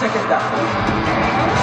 ちゃけん。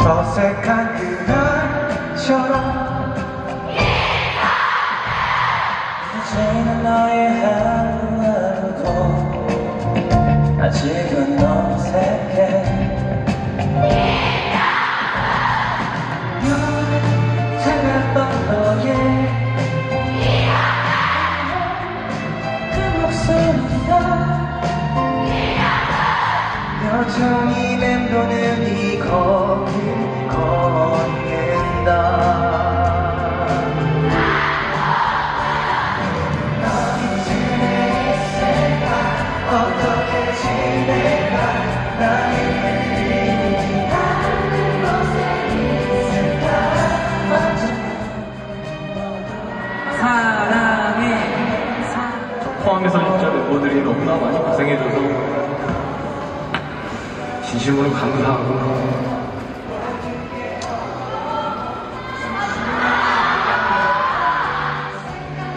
어색한 그날처럼. 이제는 너의 하루하루도 아직은 어색해 포함해서 진짜 멤버들이 너무나 많이 고생해줘서 진심으로 감사하고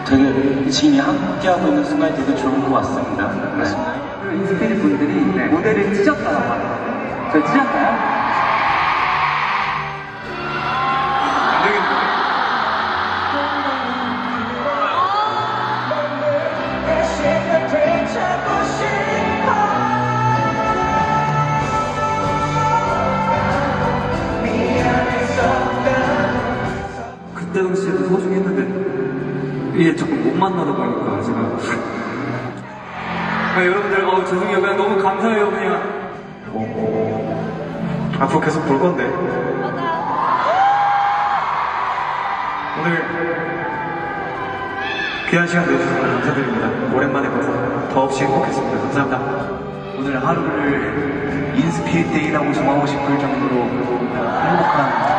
되게 지금 함께하고 있는 순간이 되게 좋은 것 같습니다. 그렇습니다. 인스피리 분들이 모델을 찢었다고 하더라고요 저 찢었나요? 만나다 보니까 제가 아, 여러분들 어, 죄송해요. 그냥 너무 감사해요 그냥. 앞으로 계속 볼 건데. 오늘 귀한 시간 내주셔서 감사드립니다. 오랜만에 봐서 더없이 행복했습니다. 감사합니다. 오늘 하루를 인스피데이라고 정하고 싶을 정도로 행복한